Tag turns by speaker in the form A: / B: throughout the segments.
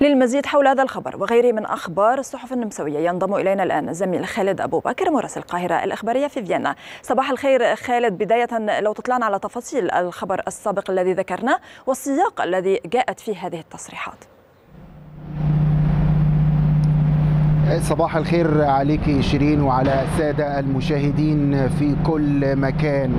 A: للمزيد حول هذا الخبر وغيره من أخبار الصحف النمساوية. ينضم إلينا الآن الزميل خالد أبو بكر مراسل القاهرة الإخبارية في فيينا. صباح الخير خالد. بداية لو تطلعنا على تفاصيل الخبر السابق الذي ذكرناه والسياق الذي جاءت فيه هذه التصريحات.
B: صباح الخير عليك شيرين وعلى السادة المشاهدين في كل مكان.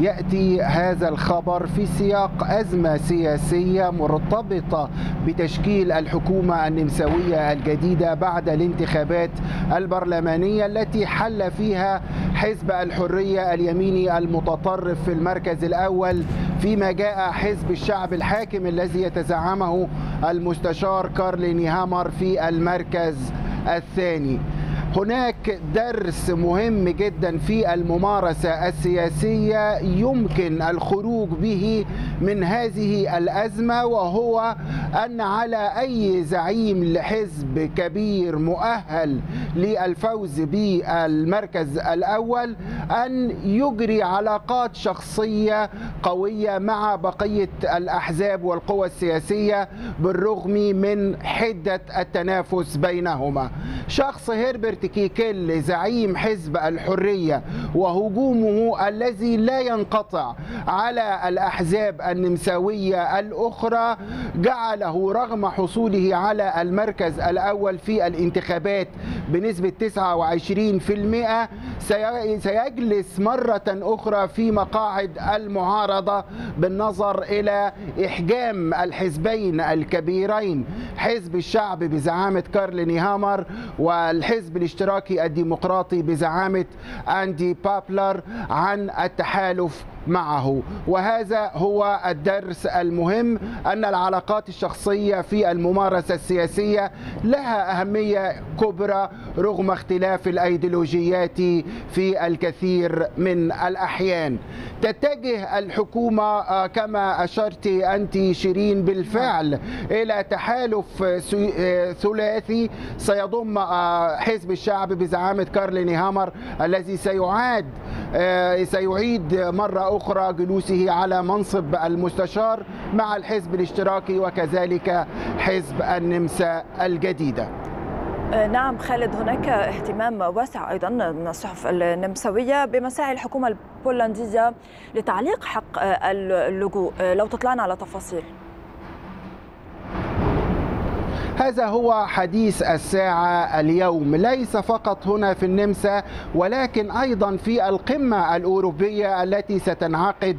B: يأتي هذا الخبر في سياق أزمة سياسية مرتبطة بتشكيل الحكومة النمساوية الجديدة بعد الانتخابات البرلمانية التي حل فيها حزب الحرية اليميني المتطرف في المركز الأول فيما جاء حزب الشعب الحاكم الذي يتزعمه المستشار كارلين هامر في المركز الثاني. هناك درس مهم جدا في الممارسة السياسية يمكن الخروج به من هذه الأزمة وهو أن على أي زعيم لحزب كبير مؤهل للفوز بالمركز الأول أن يجري علاقات شخصية قوية مع بقية الأحزاب والقوى السياسية بالرغم من حدة التنافس بينهما. شخص هيربرت كيكيل زعيم حزب الحرية وهجومه الذي لا ينقطع على الأحزاب النمساوية الأخرى جعله رغم حصوله على المركز الأول في الانتخابات بنسبة 29% سيجلس مرة أخرى في مقاعد المعارضة بالنظر إلى إحجام الحزبين الكبيرين حزب الشعب بزعامة كارلين هامر والحزب الاشتراكي الديمقراطي بزعامة أندي بابلر عن التحالف معه. وهذا هو الدرس المهم أن العلاقات الشخصية في الممارسة السياسية لها أهمية كبرى رغم اختلاف الأيديولوجيات في الكثير من الأحيان. تتجه الحكومة كما أشرت أنت شيرين بالفعل إلى تحالف ثلاثي. سيضم حزب الشعب بزعامة كارلين هامر الذي سيعاد سيعيد مرة أخرى جلوسه على منصب المستشار مع الحزب الاشتراكي وكذلك حزب النمسا الجديدة.
A: نعم خالد هناك اهتمام واسع أيضا من الصحف النمساوية بمساعي الحكومة البولنديه لتعليق حق اللجوء. لو تطلعنا على تفاصيل.
B: هذا هو حديث الساعة اليوم. ليس فقط هنا في النمسا ولكن أيضا في القمة الأوروبية التي ستنعقد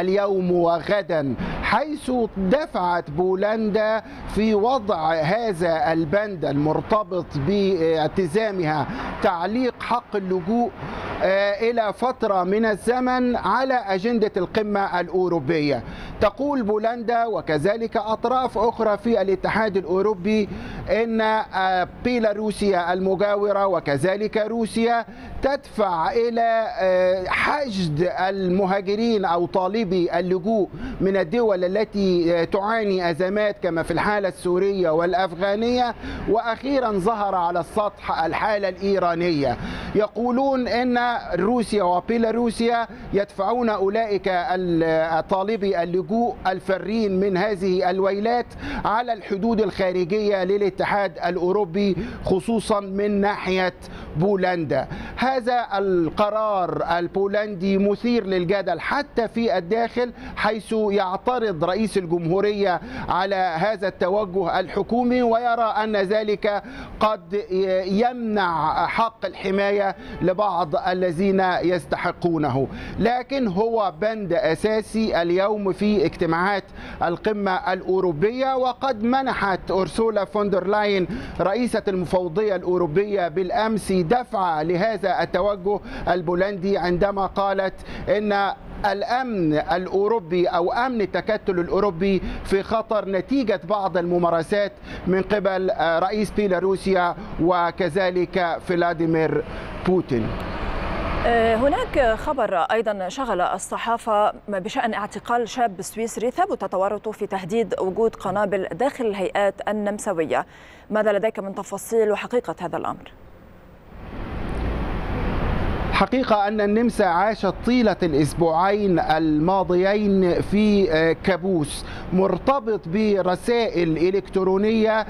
B: اليوم وغدا حيث دفعت بولندا في وضع هذا البند المرتبط بالتزامها تعليق حق اللجوء إلى فترة من الزمن على أجندة القمة الأوروبية. تقول بولندا وكذلك أطراف أخرى في الاتحاد الأوروبي أن بيلاروسيا المجاورة وكذلك روسيا تدفع إلى حشد المهاجرين أو طالبي اللجوء من الدول التي تعاني أزمات كما في الحالة السورية والأفغانية. وأخيرا ظهر على السطح الحالة الإيرانية. يقولون أن روسيا وبيلاروسيا يدفعون أولئك طالبي اللجوء الفرين من هذه الويلات على الحدود الخارجية للاتحاد الأوروبي خصوصا من ناحية بولندا. هذا القرار البولندي مثير للجدل حتى في الداخل حيث يعترض رئيس الجمهورية على هذا التوجه الحكومي ويرى أن ذلك قد يمنع حق الحماية لبعض الذين يستحقونه. لكن هو بند أساسي اليوم في اجتماعات القمة الأوروبية وقد منحت أورسولا فون دير لاين رئيسة المفوضية الأوروبية بالأمس دفع لهذا التوجه البولندي عندما قالت إن الأمن الأوروبي أو أمن التكتل الأوروبي في خطر نتيجة بعض الممارسات من قبل رئيس بيلاروسيا وكذلك فلاديمير بوتين.
A: هناك خبر أيضا شغل الصحافة بشأن اعتقال شاب سويسري ثبت تورطه في تهديد وجود قنابل داخل الهيئات النمساوية. ماذا لديك من تفاصيل وحقيقة هذا الأمر؟
B: حقيقة أن النمسا عاشت طيلة الأسبوعين الماضيين في كابوس مرتبط برسائل إلكترونية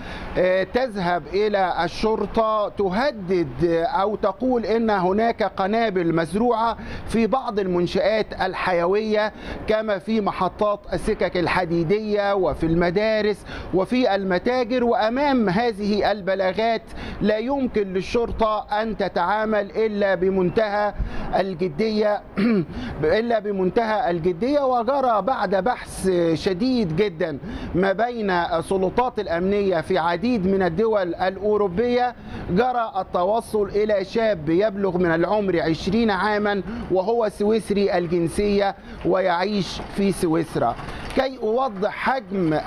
B: تذهب إلى الشرطة تهدد أو تقول إن هناك قنابل مزروعة في بعض المنشآت الحيوية كما في محطات السكك الحديدية وفي المدارس وفي المتاجر. وأمام هذه البلاغات لا يمكن للشرطة أن تتعامل إلا بمنتهى الجدية إلا بمنتهى الجدية وجرى بعد بحث شديد جدا ما بين السلطات الأمنية في عديد من الدول الأوروبية. جرى التوصل إلى شاب يبلغ من العمر 20 عاما وهو سويسري الجنسية ويعيش في سويسرا. كي أوضح حجم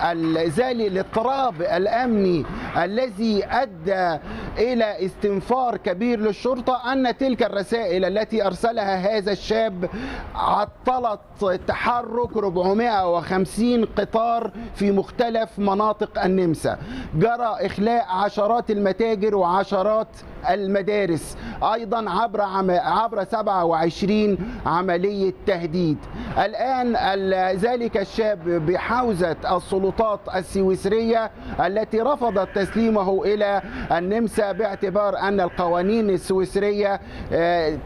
B: زال الاضطراب الأمني الذي أدى إلى استنفار كبير للشرطة أن تلك الرسائل التي أرسلها هذا الشاب عطلت تحرك 450 قطار في مختلف مناطق النمسا. جرى إخلاء عشرات المتاجر وعشرات المدارس أيضا عبر عم... عبر 27 عملية تهديد. الآن ذلك الشاب بحوزة السلطات السويسرية التي رفضت تسليمه إلى النمسا باعتبار أن القوانين السويسرية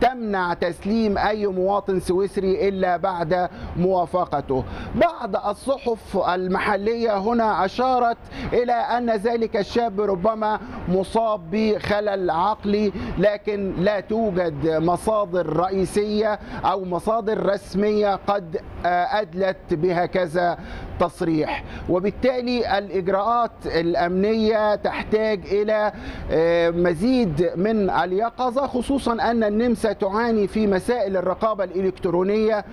B: تمنع تسليم أي مواطن سويسري إلا بعد موافقته. بعض الصحف المحلية هنا أشارت إلى أن ذلك الشاب ربما مصاب بخلل عقلي لكن لا توجد مصادر رئيسية أو مصادر رسمية قد أدلت بهكذا تصريح. وبالتالي الإجراءات الأمنية تحتاج إلى مزيد من اليقظة خصوصا أن النمسا تعاني في مسائل الرقابة الإلكترونية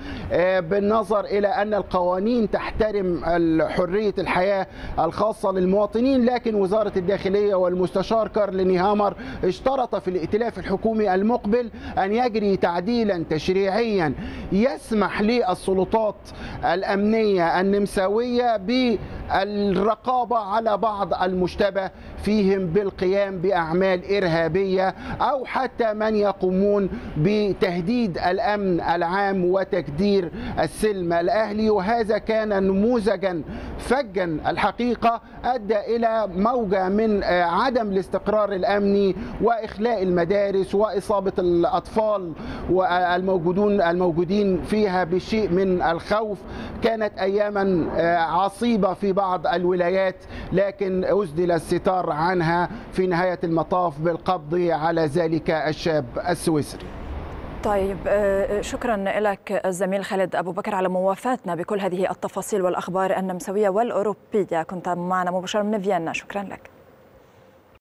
B: بالنظر إلى أن القوانين تحترم حريه الحياة الخاصة للمواطنين. لكن وزارة الداخلية والمستشار كارل هامر اشترط في الائتلاف الحكومي المقبل أن يجري تعديلا تشريعيا يسمح للسلطات الأمنية النمساوية بالرقابه على بعض المشتبه فيهم بالقيام بأعمال إرهابية أو حتى من يقومون بتهديد الأمن العام وتكدير السلم. الأهلي وهذا كان نموذجا فجا. الحقيقة أدى إلى موجة من عدم الاستقرار الأمني وإخلاء المدارس وإصابة الأطفال والموجودون الموجودين فيها بشيء من الخوف. كانت اياما عصيبة في بعض الولايات لكن اسدل الستار عنها في نهاية المطاف بالقبض على ذلك الشاب السويسري.
A: طيب شكرا لك الزميل خالد أبو بكر على موافاتنا بكل هذه التفاصيل والأخبار النمساوية والأوروبية. كنت معنا مباشرة من فيينا. شكرا لك.